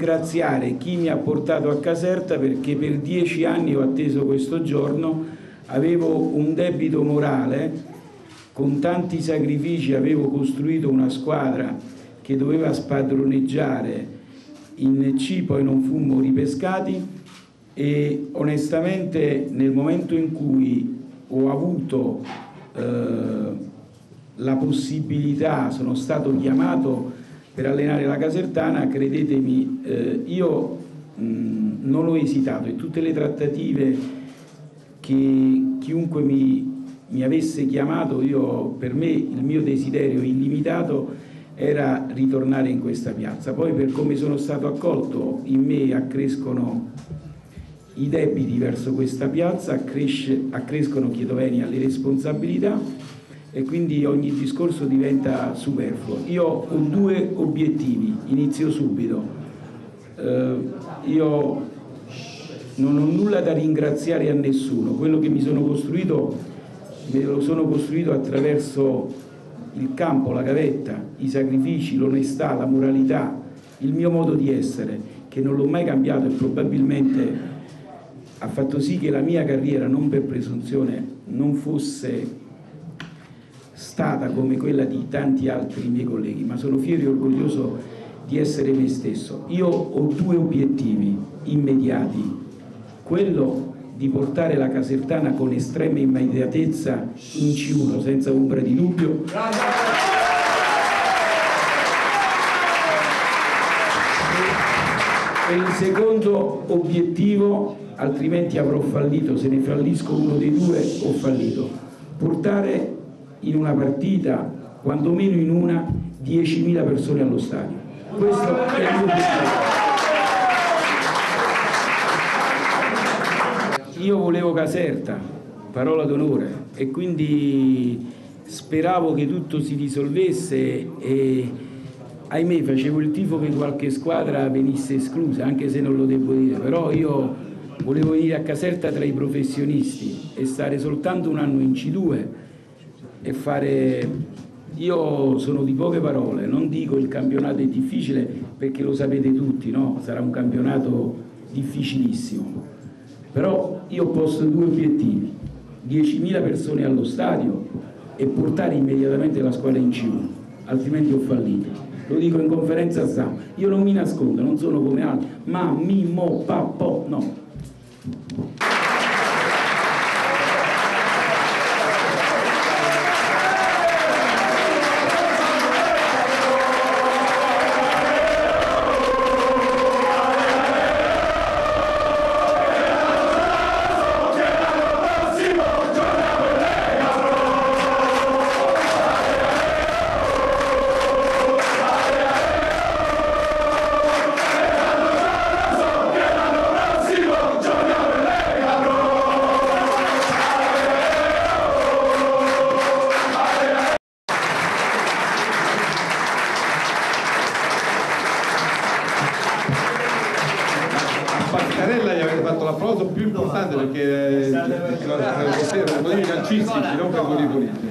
ringraziare chi mi ha portato a Caserta perché per dieci anni ho atteso questo giorno, avevo un debito morale, con tanti sacrifici avevo costruito una squadra che doveva spadroneggiare in C, poi non fummo ripescati e onestamente nel momento in cui ho avuto eh, la possibilità, sono stato chiamato per allenare la Casertana, credetemi, eh, io mh, non ho esitato e tutte le trattative che chiunque mi, mi avesse chiamato, io, per me il mio desiderio illimitato era ritornare in questa piazza. Poi per come sono stato accolto in me accrescono i debiti verso questa piazza, accrescono, chiedo venia, le responsabilità e quindi ogni discorso diventa superfluo. Io ho due obiettivi, inizio subito. Eh, io non ho nulla da ringraziare a nessuno, quello che mi sono costruito me lo sono costruito attraverso il campo, la gavetta, i sacrifici, l'onestà, la moralità, il mio modo di essere, che non l'ho mai cambiato e probabilmente ha fatto sì che la mia carriera, non per presunzione, non fosse stata come quella di tanti altri miei colleghi, ma sono fiero e orgoglioso di essere me stesso. Io ho due obiettivi immediati, quello di portare la Casertana con estrema immediatezza in C1 senza ombra di dubbio. E il secondo obiettivo, altrimenti avrò fallito, se ne fallisco uno dei due ho fallito, portare in una partita, quantomeno in una, 10.000 persone allo stadio. Questo è il mio. Io volevo Caserta, parola d'onore, e quindi speravo che tutto si risolvesse e ahimè facevo il tifo che qualche squadra venisse esclusa, anche se non lo devo dire, però io volevo venire a Caserta tra i professionisti e stare soltanto un anno in C2 e fare... Io sono di poche parole, non dico il campionato è difficile perché lo sapete tutti, no? sarà un campionato difficilissimo, però io ho posto due obiettivi, 10.000 persone allo stadio e portare immediatamente la squadra in C1, altrimenti ho fallito. Lo dico in conferenza stampa, io non mi nascondo, non sono come altri, ma, mi, mo, pa, po, no. Fatto l'applauso più importante perché eh, motivi calcistici, non per motivi politici.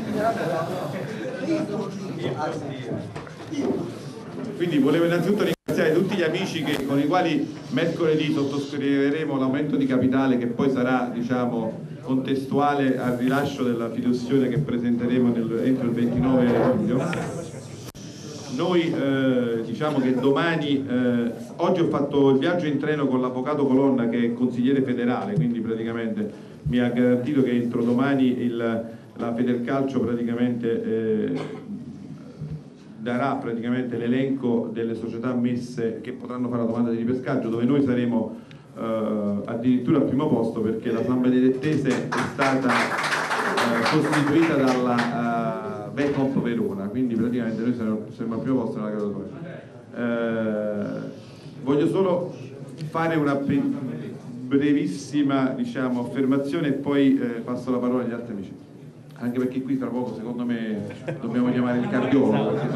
Quindi volevo innanzitutto ringraziare tutti gli amici che- con i quali mercoledì sottoscriveremo l'aumento di capitale che poi sarà diciamo, contestuale al rilascio della fiduzione che presenteremo nel- entro il 29 luglio. Noi eh, diciamo che domani, eh, oggi ho fatto il viaggio in treno con l'avvocato Colonna che è consigliere federale, quindi praticamente mi ha garantito che entro domani il, la Federcalcio praticamente eh, darà praticamente l'elenco delle società messe che potranno fare la domanda di ripescaggio dove noi saremo eh, addirittura al primo posto perché la San Benedettese è stata eh, costituita dalla eh, Becomp Verona quindi praticamente noi saremo, saremo al primo posto nella Eh, voglio solo fare una brevissima diciamo, affermazione e poi eh, passo la parola agli altri amici anche perché qui tra poco secondo me dobbiamo chiamare il cardiologo perché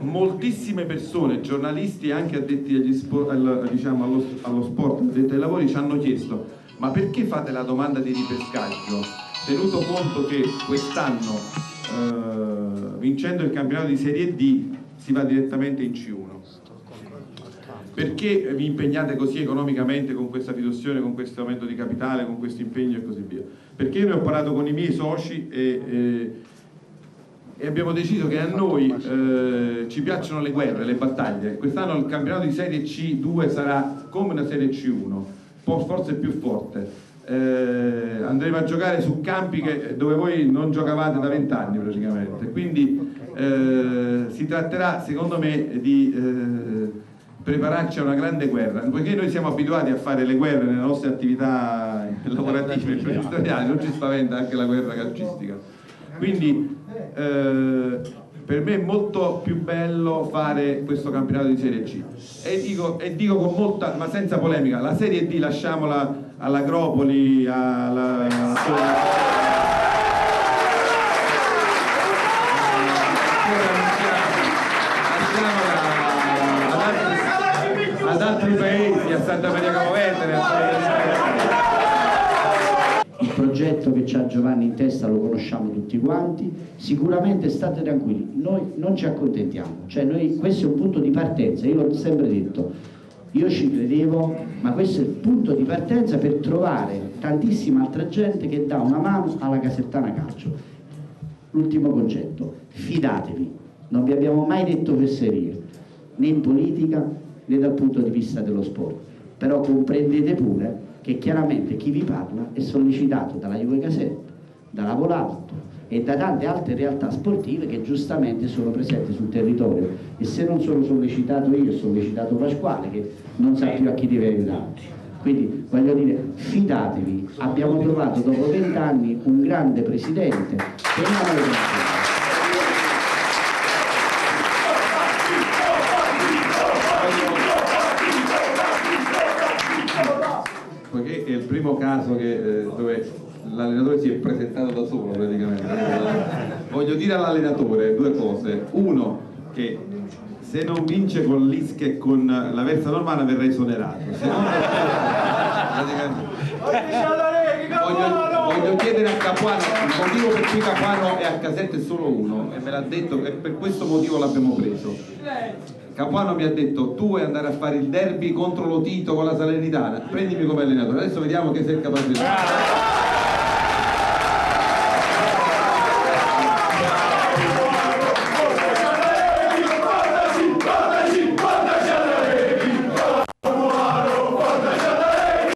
moltissime persone, giornalisti e anche addetti agli spo- al- diciamo, allo, allo sport, addetti ai lavori, ci hanno chiesto ma perché fate la domanda di ripescaggio? Tenuto conto che quest'anno, eh, vincendo il campionato di Serie D, si va direttamente in C1. Perché vi impegnate così economicamente con questa fiduzione, con questo aumento di capitale, con questo impegno e così via? Perché io ne ho parlato con i miei soci e, e, e abbiamo deciso che a noi eh, ci piacciono le guerre, le battaglie. Quest'anno il campionato di Serie C2 sarà come una Serie C1, forse più forte. Eh, andremo a giocare su campi che, dove voi non giocavate da vent'anni praticamente. Quindi eh, si tratterà secondo me di eh, prepararci a una grande guerra, poiché noi siamo abituati a fare le guerre nelle nostre attività lavorative imprenditoriali, non ci spaventa anche la guerra calcistica. Quindi eh, per me è molto più bello fare questo campionato di Serie C e dico, e dico con molta, ma senza polemica, la Serie D lasciamola all'Agropoli, alla, alla ad altri paesi, a Santa Maria Capovetere. Il progetto che c'ha Giovanni in testa lo conosciamo tutti quanti, sicuramente state tranquilli, noi non ci accontentiamo, cioè noi, questo è un punto di partenza, io l'ho sempre detto, io ci credevo, ma questo è il punto di partenza per trovare tantissima altra gente che dà una mano alla Casertana Calcio. L'ultimo concetto, fidatevi, non vi abbiamo mai detto fesserie, né in politica né dal punto di vista dello sport. Però comprendete pure che chiaramente chi vi parla è sollecitato dalla Juve Caserta, dalla Volalto e da tante altre realtà sportive che giustamente sono presenti sul territorio e se non sono sollecitato io, è sollecitato Pasquale che non sa più a chi deve aiutare. Quindi voglio dire, fidatevi, abbiamo trovato dopo vent'anni un grande presidente non è primo caso che, eh, dove l'allenatore si è presentato da solo praticamente. Voglio dire all'allenatore due cose. Uno, che se non vince con l'Ische e con la Versa Normana verrà esonerato. Se non voglio, chiedere a Capuano, il motivo per cui Capuano è a Casetto è solo uno e me l'ha detto e per questo motivo l'abbiamo preso Capuano mi ha detto tu vuoi andare a fare il derby contro lo Tito con la Salernitana, prendimi come allenatore, adesso vediamo che sei capace di fare.